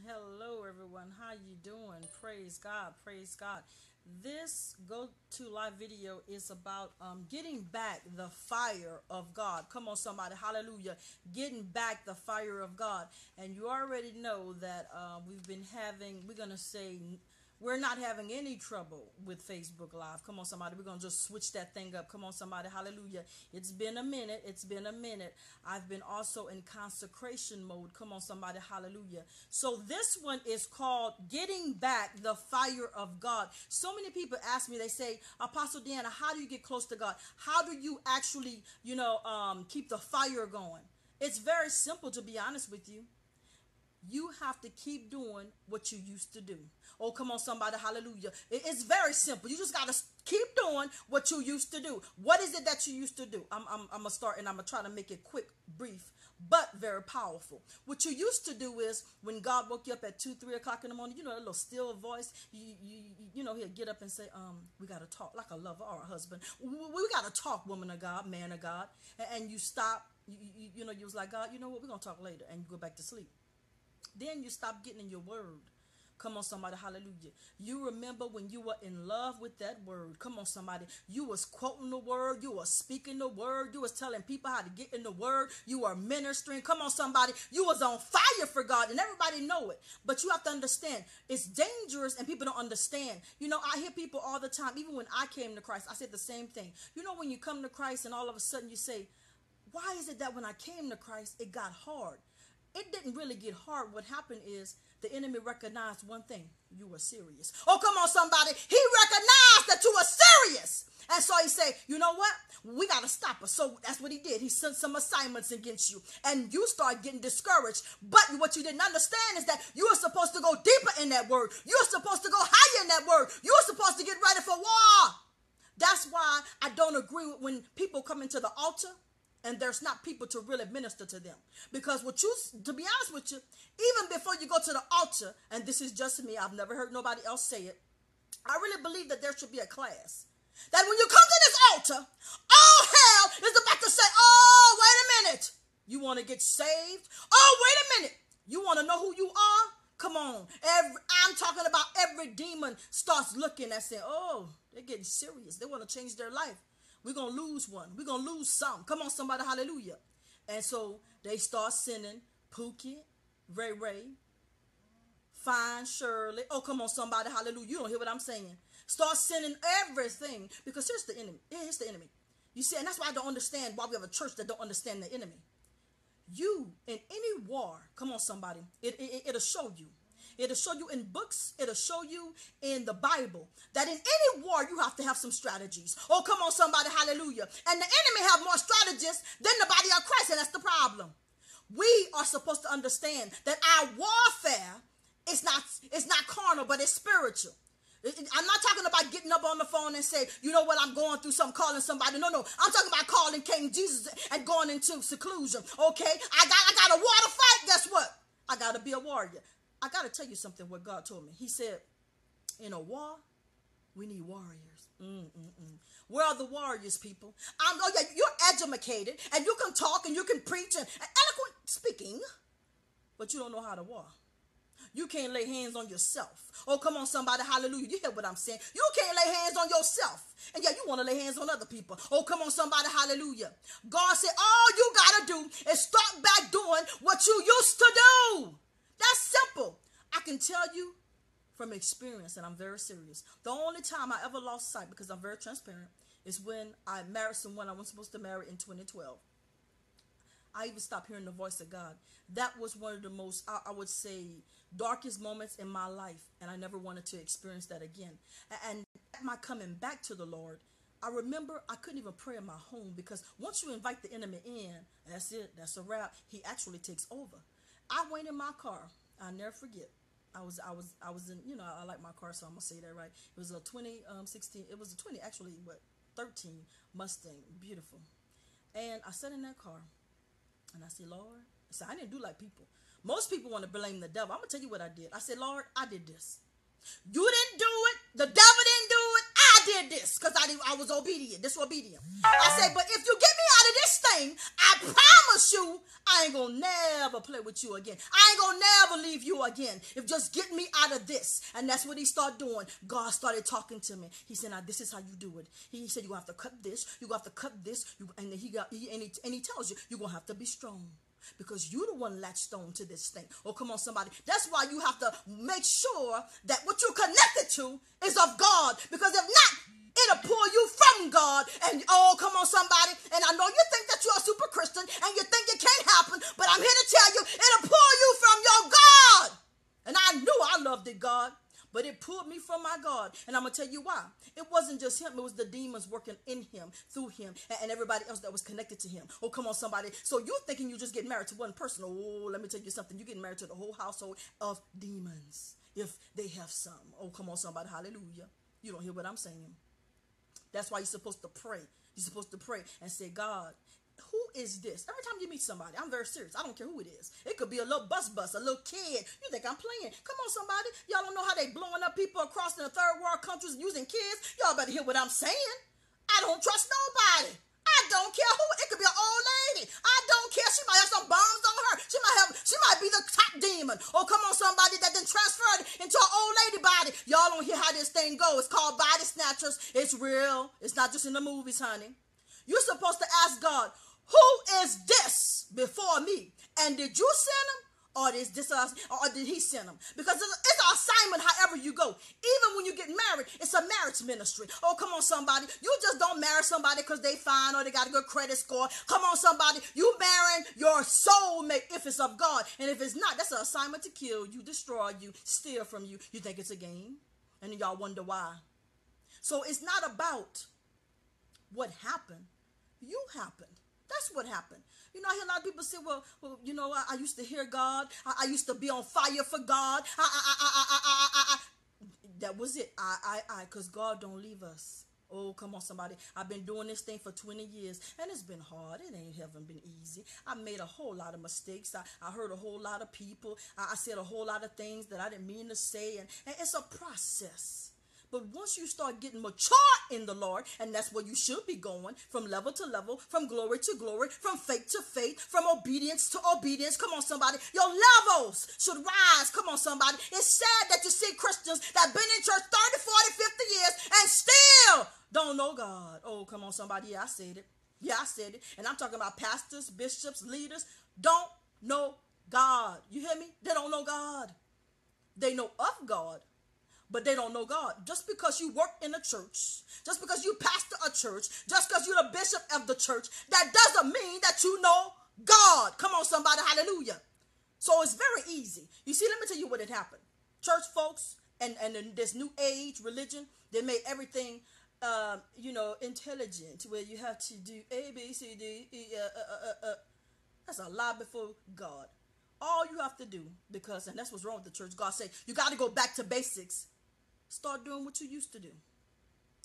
Hello, everyone. How you doing? Praise God. Praise God. This go to live video is about um, getting back the fire of God. Come on, somebody. Hallelujah. Getting back the fire of God. And you already know that uh, we've been having, we're going to say, we're not having any trouble with Facebook Live. Come on, somebody. We're going to just switch that thing up. Come on, somebody. Hallelujah. It's been a minute. It's been a minute. I've been also in consecration mode. Come on, somebody. Hallelujah. So this one is called Getting Back the Fire of God. So many people ask me, they say, Apostle Deanna, how do you get close to God? How do you actually, you know, um, keep the fire going? It's very simple, to be honest with you you have to keep doing what you used to do. Oh, come on, somebody, hallelujah. It's very simple. You just got to keep doing what you used to do. What is it that you used to do? I'm, I'm, I'm going to start and I'm going to try to make it quick, brief, but very powerful. What you used to do is when God woke you up at 2, 3 o'clock in the morning, you know, that little still voice, you, you, you know, he'll get up and say, um, we got to talk like a lover or a husband. We, got to talk, woman of God, man of God. And, and you stop, you, you, you know, you was like, God, you know what, we're going to talk later. And you go back to sleep. Then you stop getting in your word. Come on, somebody, hallelujah. You remember when you were in love with that word. Come on, somebody. You was quoting the word. You was speaking the word. You was telling people how to get in the word. You were ministering. Come on, somebody. You was on fire for God, and everybody know it. But you have to understand, it's dangerous, and people don't understand. You know, I hear people all the time, even when I came to Christ, I said the same thing. You know, when you come to Christ and all of a sudden you say, why is it that when I came to Christ, it got hard? It didn't really get hard. What happened is the enemy recognized one thing you were serious. Oh, come on, somebody. He recognized that you were serious. And so he said, you know what? We got to stop her. So that's what he did. He sent some assignments against you. And you start getting discouraged. But what you didn't understand is that you were supposed to go deeper in that word. You're supposed to go higher in that word. You're supposed to get ready for war. That's why I don't agree with when people come into the altar and there's not people to really minister to them. Because what you, to be honest with you, even before you go to the altar, and this is just me, I've never heard nobody else say it, I really believe that there should be a class. That when you come to this altar, all hell is about to say, oh, wait a minute. You want to get saved? Oh, wait a minute. You want to know who you are? Come on. Every, I'm talking about every demon starts looking and saying, oh, they're getting serious. They want to change their life. We're going to lose one. We're going to lose some. Come on, somebody. Hallelujah. And so they start sending Pookie, Ray Ray, Fine Shirley. Oh, come on, somebody. Hallelujah. You don't hear what I'm saying. Start sending everything because here's the enemy. Here's the enemy. You see, and that's why I don't understand why we have a church that don't understand the enemy. You in any war, come on, somebody, it, it, it'll show you It'll show you in books. It'll show you in the Bible that in any war you have to have some strategies. Oh, come on, somebody, hallelujah. And the enemy have more strategists than the body of Christ, and that's the problem. We are supposed to understand that our warfare is not it's not carnal, but it's spiritual. I'm not talking about getting up on the phone and say, you know what, I'm going through something, calling somebody. No, no. I'm talking about calling King Jesus and going into seclusion. Okay? I got I got a war to fight. Guess what? I gotta be a warrior. I got to tell you something what God told me. He said, in a war, we need warriors. Mm-mm-mm. Where are the warriors, people? I know oh, yeah, you're educated and you can talk and you can preach and, and eloquent speaking, but you don't know how to war. You can't lay hands on yourself. Oh, come on, somebody. Hallelujah. You hear what I'm saying? You can't lay hands on yourself. And yeah, you want to lay hands on other people. Oh, come on, somebody. Hallelujah. God said, all you got to do is start back doing what you used to do. That's simple. I can tell you from experience, and I'm very serious. The only time I ever lost sight, because I'm very transparent, is when I married someone I wasn't supposed to marry in 2012. I even stopped hearing the voice of God. That was one of the most, I, would say, darkest moments in my life, and I never wanted to experience that again. And, and my coming back to the Lord, I remember I couldn't even pray in my home because once you invite the enemy in, that's it, that's a wrap. He actually takes over. I went in my car. I'll never forget. I was I was I was in you know I like my car so I'm gonna say that right. It was a 2016. Um, it was a 20 actually what 13 Mustang, beautiful. And I sat in that car, and I said, Lord, I said I didn't do like people. Most people want to blame the devil. I'm gonna tell you what I did. I said, Lord, I did this. You didn't do it. The devil didn't do it. I did this because I I was obedient, disobedient. I said, but if you give me out of this state thing, I promise you, I ain't gonna never play with you again. I ain't gonna never leave you again. If just get me out of this. And that's what he started doing. God started talking to me. He said, Now this is how you do it. He said, You're gonna have to cut this, you're gonna have to cut this, you, and he got he, and, he, and he tells you, you're gonna have to be strong because you're the one latched on to this thing. Oh, come on, somebody. That's why you have to make sure that what you're connected to is of God. Because if not, it'll pull you from God. And oh, come on, somebody. And I know you think that you're a super Christian and you think it can't happen, but I'm here to tell you, it'll pull you from your God. And I knew I loved it, God but it pulled me from my God. And I'm going to tell you why. It wasn't just him, it was the demons working in him, through him, and, everybody else that was connected to him. Oh, come on, somebody. So you're thinking you just get married to one person. Oh, let me tell you something. You're getting married to the whole household of demons if they have some. Oh, come on, somebody. Hallelujah. You don't hear what I'm saying. That's why you're supposed to pray. You're supposed to pray and say, God, who is this? Every time you meet somebody, I'm very serious. I don't care who it is. It could be a little bus bus, a little kid. You think I'm playing? Come on, somebody. Y'all don't know how they blowing up people across the third world countries using kids. Y'all better hear what I'm saying. I don't trust nobody. I don't care who. It could be an old lady. I don't care. She might have some bombs on her. She might have. She might be the top demon. Or come on, somebody that then transferred into an old lady body. Y'all don't hear how this thing goes. It's called body snatchers. It's real. It's not just in the movies, honey. You're supposed to ask God, who is this before me? And did you send him? Or this this us, or did he send them? Because it's, it's an assignment however you go. Even when you get married, it's a marriage ministry. Oh, come on, somebody. You just don't marry somebody because they fine or they got a good credit score. Come on, somebody. You marrying your soulmate if it's of God. And if it's not, that's an assignment to kill you, destroy you, steal from you. You think it's a game? And y'all wonder why. So it's not about what happened. You happened. That's what happened. You know, I hear a lot of people say, well, well you know, I, I used to hear God. I, I, used to be on fire for God. I, that was it. I, I, I, because God don't leave us. Oh, come on, somebody. I've been doing this thing for 20 years and it's been hard. It ain't haven't been easy. I made a whole lot of mistakes. I, I heard a whole lot of people. I, I said a whole lot of things that I didn't mean to say. And, and it's a process. But once you start getting mature in the Lord, and that's where you should be going from level to level, from glory to glory, from faith to faith, from obedience to obedience. Come on, somebody. Your levels should rise. Come on, somebody. It's sad that you see Christians that been in church 30, 40, 50 years and still don't know God. Oh, come on, somebody. Yeah, I said it. Yeah, I said it. And I'm talking about pastors, bishops, leaders. Don't know God. You hear me? They don't know God. They know of God, but they don't know God. Just because you work in a church, just because you pastor a church, just because you're the bishop of the church, that doesn't mean that you know God. Come on, somebody, hallelujah. So it's very easy. You see, let me tell you what had happened. Church folks and, and this new age religion, they made everything um, you know, intelligent, where you have to do A, B, C, D, E, uh, uh, uh. That's a lie before God. All you have to do, because, and that's what's wrong with the church, God said, you got to go back to basics. Start doing what you used to do.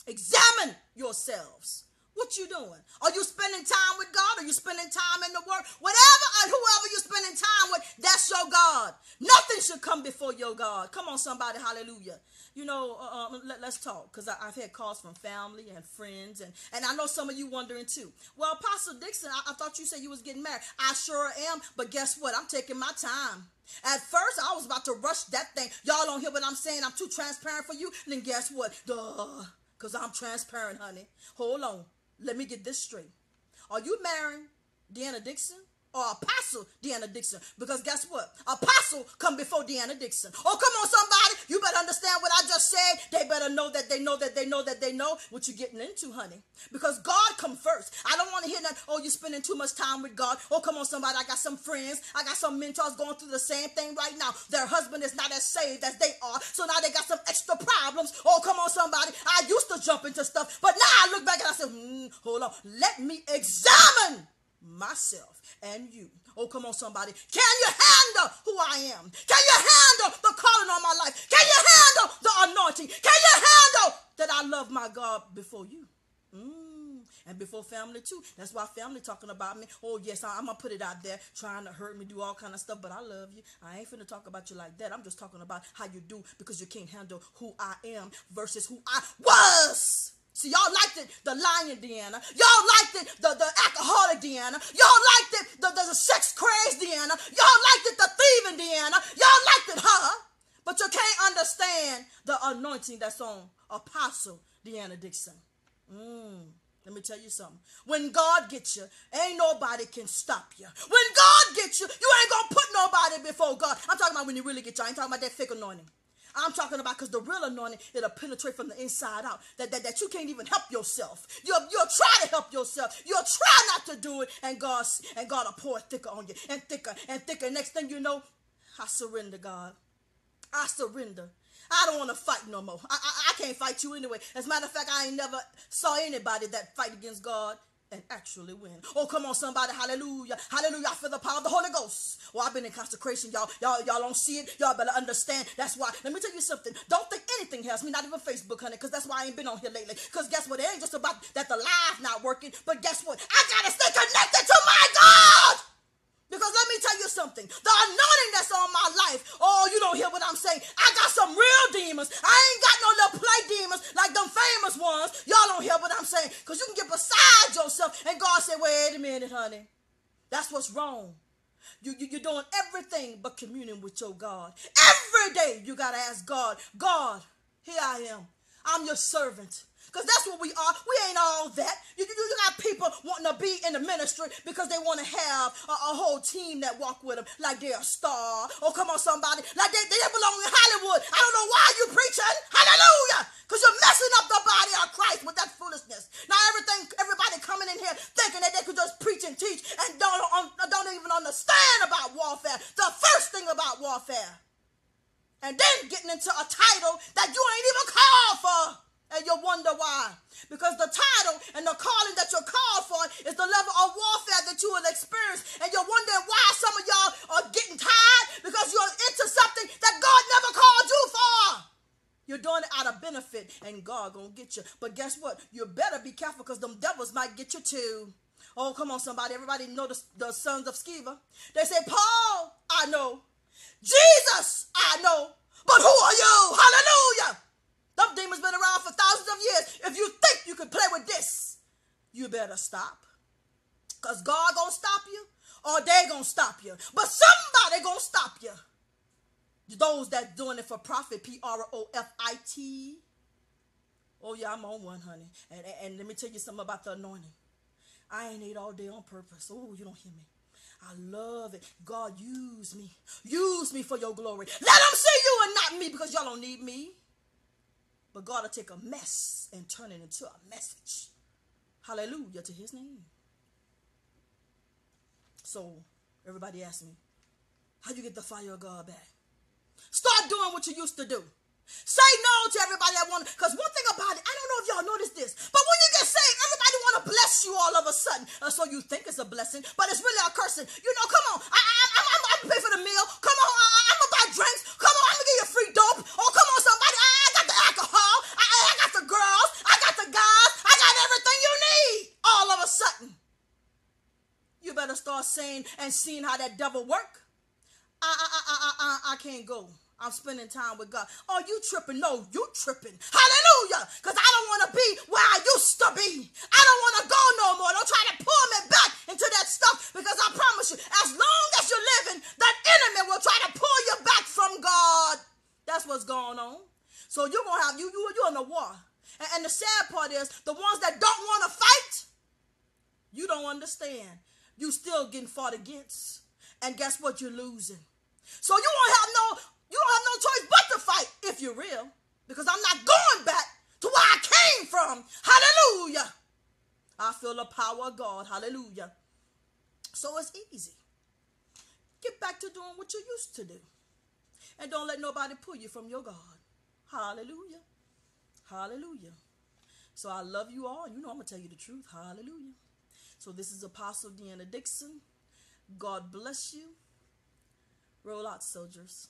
Examine yourselves. What you doing? Are you spending time with God? Are you spending time in the Word? Whatever and whoever you're spending time with, that's your God. Nothing should come before your God. Come on, somebody, hallelujah. You know, uh, uh let, us talk because I've had calls from family and friends, and, and I know some of you wondering too. Well, Apostle Dixon, I, I thought you said you was getting married. I sure am, but guess what? I'm taking my time. At first, I was about to rush that thing. Y'all don't hear what I'm saying. I'm too transparent for you. Then guess what? Duh. Because I'm transparent, honey. Hold on. Let me get this straight. Are you marrying Deanna Dixon? Or Apostle Deanna Dixon. Because guess what? Apostle come before Deanna Dixon. Oh, come on, somebody. You better understand what I just said. They better know that they know that they know that they know what you're getting into, honey. Because God come first. I don't want to hear that, oh, you're spending too much time with God. Oh, come on, somebody. I got some friends. I got some mentors going through the same thing right now. Their husband is not as saved as they are. So now they got some extra problems. Oh, come on, somebody. I used to jump into stuff. But now I look back and I say, mm, hold on. Let me examine myself and you. Oh, come on, somebody. Can you handle who I am? Can you handle the calling on my life? Can you handle the anointing? Can you handle that I love my God before you? Mm. And before family too. That's why family talking about me. Oh yes, I, am gonna put it out there, trying to hurt me, do all kind of stuff. But I love you. I ain't finna talk about you like that. I'm just talking about how you do because you can't handle who I am versus who I was. See, y'all liked it, the lion Deanna. Y'all liked it, the, the alcoholic Deanna. Y'all liked it, the, the, the sex crazed Deanna. Y'all liked it, the thieving Deanna. Y'all liked it, huh? But you can't understand the anointing that's on Apostle Deanna Dixon. Mm. Let me tell you something. When God gets you, ain't nobody can stop you. When God gets you, you ain't gonna put nobody before God. I'm talking about when you really get you. I ain't talking about that fake anointing. I'm talking about because the real anointing, it'll penetrate from the inside out. That, that, that you can't even help yourself. You'll, you'll try to help yourself. You'll try not to do it, and God, and God will pour thicker on you, and thicker, and thicker. Next thing you know, I surrender, God. I surrender. I don't want to fight no more. I, I, I can't fight you anyway. As a matter of fact, I ain't never saw anybody that fight against God and actually win. Oh, come on, somebody. Hallelujah. Hallelujah. I feel the power of the Holy Ghost. Well, I've been in consecration, y'all. Y'all, y'all don't see it. Y'all better understand. That's why. Let me tell you something. Don't think anything helps me, not even Facebook, honey, because that's why I ain't been on here lately. Because guess what? It ain't just about that the live not working, but guess what? I gotta stay connected to my God. Because let me tell you something. The anointing that's on my life. Oh, you don't hear what I'm saying. I got some real demons. I ain't got no little play demons like them famous ones. Y'all don't hear what I'm saying. Because you can get beside yourself. And God said, wait a minute, honey. That's what's wrong. You, you, you're doing everything but communing with your God. Every day you got to ask God, God, here I am. I'm your servant. Because that's what we are. We ain't all that. You, you, you got people wanting to be in the ministry because they want to have a, a, whole team that walk with them like they're a star. Oh, come on, somebody. Like they, they belong in Hollywood. I don't know why you preaching. Hallelujah. Because you're messing up the body of Christ with that foolishness. Now, everything, everybody coming in here thinking that they could just preach and teach and don't, don't even understand about warfare. The first thing about warfare. And then getting into a title that you ain't even called for. And you wonder why. Because the title and the calling that you're called for is the level of warfare that you will experience. And you're wondering why some of y'all are getting tired because you're into something that God never called you for. You're doing it out of benefit, and God gonna get you. But guess what? You better be careful because them devils might get you too. Oh, come on, somebody. Everybody know the, the sons of Sceva. They say, Paul, I know. Jesus, I know. But who are you? Hallelujah. Them demons been around for thousands of years. If you think you can play with this, you better stop. Because God gonna stop you or they gonna stop you. But somebody gonna stop you. Those that doing it for profit, P-R-O-F-I-T. Oh yeah, I'm on one, honey. And, and, and let me tell you something about the anointing. I ain't ate all day on purpose. Oh, you don't hear me. I love it. God, use me. Use me for your glory. Let them see you and not me because y'all don't need me. But God will take a mess and turn it into a message. Hallelujah to his name. So everybody asks me, how you get the fire of God back? Start doing what you used to do. Say no to everybody that want because one thing about it, I don't know if y'all noticed this, but when you get saved, everybody want to bless you all of a sudden. Uh, so you think it's a blessing, but it's really a cursing. You know, come on, I, I, I'm, I'm, I'm pay for the meal. Come on, I, I'm gonna buy drinks. Come on, I'm gonna give you free dope. Oh, come on, somebody, I, I got the alcohol. I, I got the girls. I got the guys. I got everything you need. All of a sudden, you better start saying and seeing how that devil work. I, I, I, I, I, I can't go. I'm spending time with God. Oh, you tripping? No, you tripping. Hallelujah. Because I don't want to be where I used to be. I don't want to go no more. Don't try to pull me back into that stuff because I promise you, as long as you're living, that enemy will try to pull you back from God. That's what's going on. So you're going to have, you, you, you're in a war. And, and the sad part is, the ones that don't want to fight, you don't understand. You still getting fought against. And guess what? You're losing. So you won't have no choice but to fight if you're real. Because I'm not going back to where I came from. Hallelujah. I feel the power of God. Hallelujah. So it's easy. Get back to doing what you used to do. And don't let nobody pull you from your God. Hallelujah. Hallelujah. So I love you all. You know I'm going to tell you the truth. Hallelujah. So this is Apostle Deanna Dixon. God bless you. Roll out, soldiers.